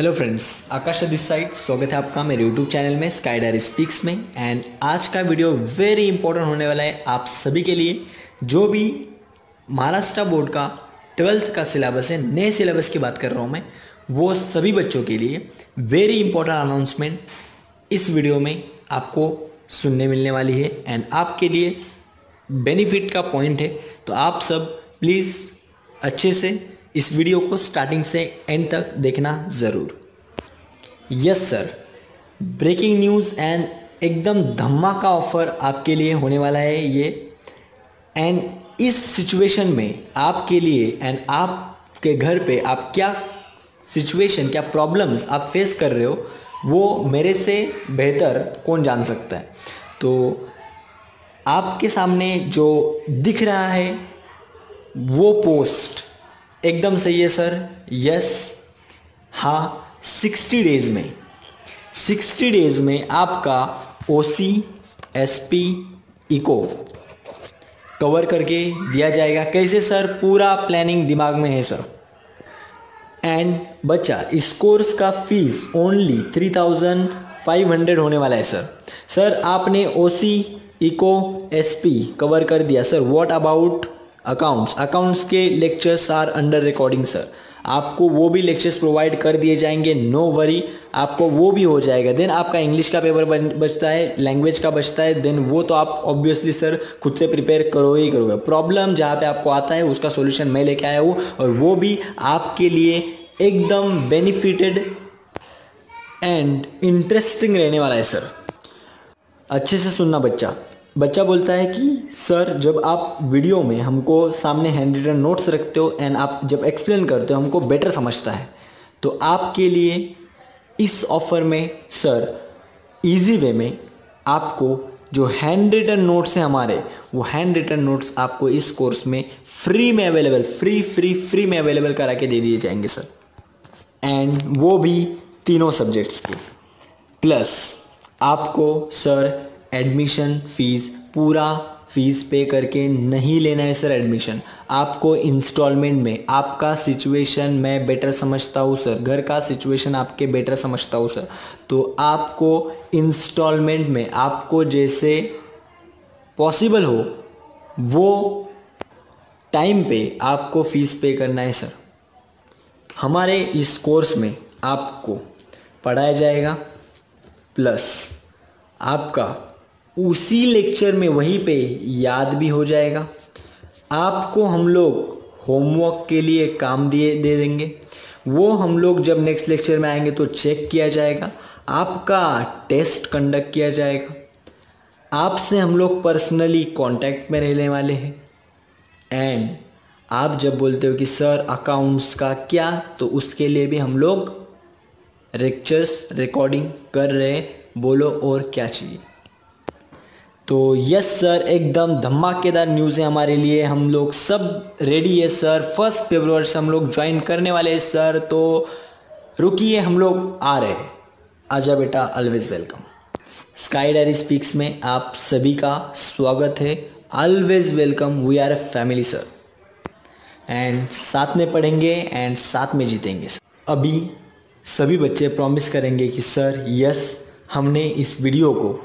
Hello friends Akash this side स्वागत है आपका मेरे यूट्यूब चैनल में स्काई स्पीक्स में. एंड आज का वीडियो वेरी इंपॉर्टेंट होने वाला है आप सभी के लिए. जो भी महाराष्ट्र बोर्ड का ट्वेल्थ का सिलेबस है, नए सिलेबस की बात कर रहा हूँ मैं, वो सभी बच्चों के लिए वेरी इंपॉर्टेंट अनाउंसमेंट इस वीडियो में आपको सुनने मिलने वाली है. एंड आपके लिए बेनिफिट का पॉइंट है. तो आप सब प्लीज़ अच्छे से इस वीडियो को स्टार्टिंग से एंड तक देखना ज़रूर। Yes, sir. Breaking news and एकदम धमाका ऑफ़र आपके लिए होने वाला है ये। एंड इस सिचुएशन में आपके लिए एंड आपके घर पे आप क्या सिचुएशन, क्या प्रॉब्लम्स आप फेस कर रहे हो, वो मेरे से बेहतर कौन जान सकता है? तो आपके सामने जो दिख रहा है, वो पोस्ट एकदम सही है, सर। यस हाँ सिक्सटी डेज़ में। सिक्सटी डेज़ में आपका O C S P eco cover करके दिया जाएगा। कैसे, सर? पूरा प्लानिंग दिमाग में है, सर। एंड बच्चा, इस कोर्स का fee only three thousand five hundred होने वाला है, सर। सर, आपने O C eco S P cover कर दिया, sir. What about accounts accounts के lectures are under recording sir आपको वो भी लेक्चर्स प्रोवाइड कर दिए जाएँगे नो no वरी आपको वो भी हो जाएगा. देन आपका इंग्लिश का पेपर बचता है लैंग्वेज का बचता है देन वो तो आप ऑब्वियसली सर खुद से प्रिपेयर करो ही करोगे. प्रॉब्लम जहाँ पे आपको आता है, उसका सोल्यूशन मैं लेके आया हूँ और वो भी आपके लिए एकदम बेनिफिटेड एंड इंटरेस्टिंग रहने वाला है सर अच्छे से सुनना, बच्चा. बच्चा बोलता है कि, सर, जब आप वीडियो में हमको सामने हैंड रिटन नोट्स रखते हो एंड आप जब एक्सप्लेन करते हो, हमको बेटर समझता है। तो आपके लिए इस ऑफ़र में, सर इजी वे में आपको जो हैंड रिटन नोट्स हैं हमारे, वो हैंड रिटन नोट्स आपको इस कोर्स में फ्री में अवेलेबल फ्री फ्री फ्री में अवेलेबल करा के दे दिए जाएँगे, सर। एंड वो भी तीनों सब्जेक्ट्स के। प्लस आपको, सर एडमिशन फ़ीस पूरा फ़ीस पे करके नहीं लेना है सर एडमिशन आपको इंस्टॉलमेंट में, आपका सिचुएशन मैं बेटर समझता हूँ सर घर का सिचुएशन आपके बेटर समझता हूँ सर तो आपको इंस्टॉलमेंट में, आपको जैसे पॉसिबल हो, वो टाइम पे आपको फ़ीस पे करना है सर हमारे इस कोर्स में आपको पढ़ाया जाएगा प्लस आपका उसी लेक्चर में वहीं पे याद भी हो जाएगा। आपको हम लोग होमवर्क के लिए काम दिए, दे देंगे। वो हम लोग जब नेक्स्ट लेक्चर में आएँगे तो चेक किया जाएगा। आपका टेस्ट कंडक्ट किया जाएगा। आपसे हम लोग पर्सनली कांटेक्ट में रहने वाले हैं। एंड आप जब बोलते हो कि सर अकाउंट्स का क्या? तो उसके लिए भी हम लोग लेक्चर्स रिकॉर्डिंग कर रहे हैं। बोलो और क्या चाहिए। तो यस सर एकदम धमाकेदार न्यूज़ है हमारे लिए। हम लोग सब रेडी है सर फ़र्स्ट फेब्रुआरी से हम लोग ज्वाइन करने वाले हैं सर तो रुकिए, हम लोग आ रहे हैं। आजा बेटा always welcome sky diary speaks में आप सभी का स्वागत है। Always welcome we are a family sir and साथ में पढ़ेंगे एंड साथ में जीतेंगे सर अभी सभी बच्चे प्रॉमिस करेंगे कि सर यस हमने इस वीडियो को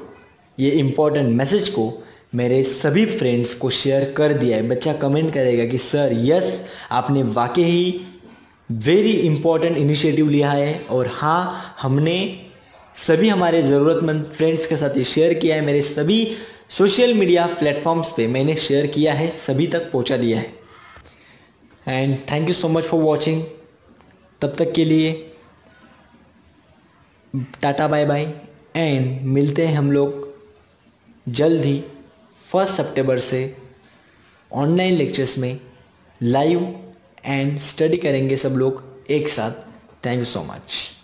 ये इम्पोर्टेंट मैसेज को मेरे सभी फ्रेंड्स को शेयर कर दिया है। बच्चा कमेंट करेगा कि सर यस आपने वाकई ही वेरी इम्पोर्टेंट इनिशिएटिव लिया है और हाँ हमने सभी हमारे ज़रूरतमंद फ्रेंड्स के साथ ये शेयर किया है। मेरे सभी सोशल मीडिया प्लेटफॉर्म्स पे मैंने शेयर किया है, सभी तक पहुँचा दिया है। And thank you so much for watching तब तक के लिए टाटा बाय बाय। एंड मिलते हैं हम लोग जल्द ही फ़र्स्ट सितंबर से ऑनलाइन लेक्चर्स में लाइव एंड स्टडी करेंगे सब लोग एक साथ। Thank you so much